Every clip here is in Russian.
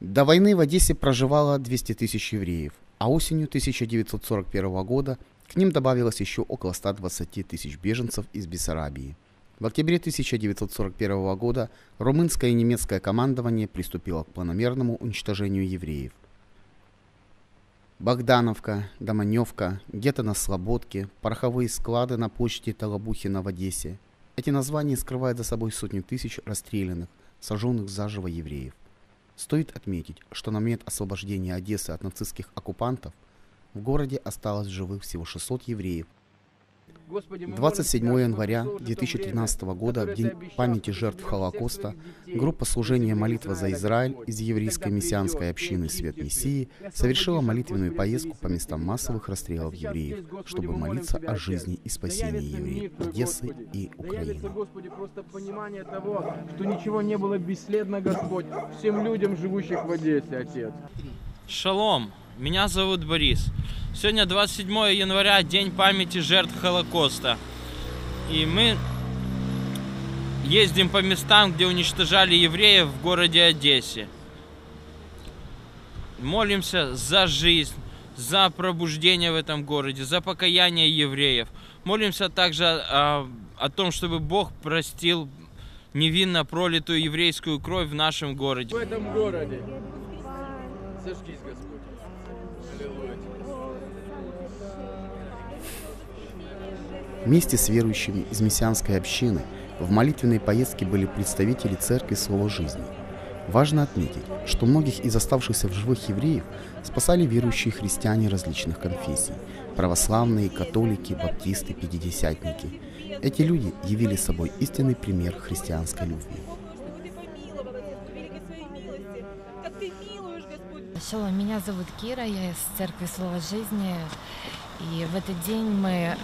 До войны в Одессе проживало 200 тысяч евреев, а осенью 1941 года к ним добавилось еще около 120 тысяч беженцев из Бессарабии. В октябре 1941 года румынское и немецкое командование приступило к планомерному уничтожению евреев. Богдановка, Доманевка, гетто на Слободке, пороховые склады на почте Толобухина в Одессе. Эти названия скрывают за собой сотни тысяч расстрелянных, сожженных заживо евреев – Стоит отметить, что на момент освобождения Одессы от нацистских оккупантов в городе осталось живых всего 600 евреев, 27 января 2013 года, в День памяти жертв Холокоста, группа служения «Молитва за Израиль» из еврейской мессианской общины «Свет Мессии» совершила молитвенную поездку по местам массовых расстрелов евреев, чтобы молиться о жизни и спасении евреев Одессы и Украины. Господи, просто понимание того, что ничего не было бесследно, Господь, всем людям, живущих в Одессе, Отец. Шалом, меня зовут Борис. Сегодня 27 января, день памяти жертв Холокоста. И мы ездим по местам, где уничтожали евреев в городе Одессе. Молимся за жизнь, за пробуждение в этом городе, за покаяние евреев. Молимся также о, о том, чтобы Бог простил невинно пролитую еврейскую кровь в нашем городе. В этом городе. Зажгись, Господь. Аллилуйя. Вместе с верующими из мессианской общины в молитвенной поездке были представители Церкви Слова Жизни. Важно отметить, что многих из оставшихся в живых евреев спасали верующие христиане различных конфессий – православные, католики, баптисты, пятидесятники. Эти люди явили собой истинный пример христианской любви. Шалом, меня зовут Кира, я из Церкви Слова Жизни. И в этот день мы э,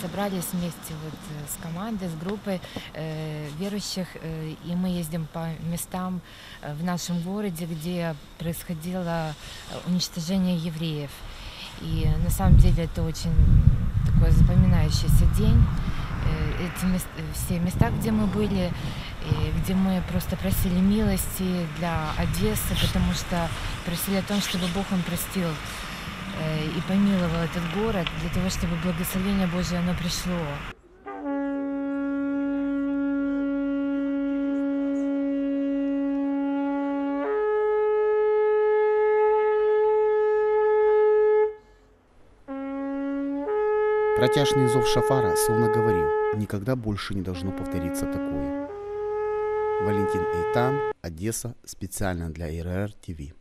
собрались вместе вот э, с командой, с группой э, верующих, э, и мы ездим по местам э, в нашем городе, где происходило уничтожение евреев. И на самом деле это очень такой запоминающийся день. Э, эти мест, все места, где мы были, и где мы просто просили милости для Одессы, потому что просили о том, чтобы Бог он простил э, и помиловал этот город, для того, чтобы благословение Божие оно пришло. Протяжный зов шафара словно говорил, никогда больше не должно повториться такое. Валентин Эйтан, Одесса, специально для ИРР ТВ.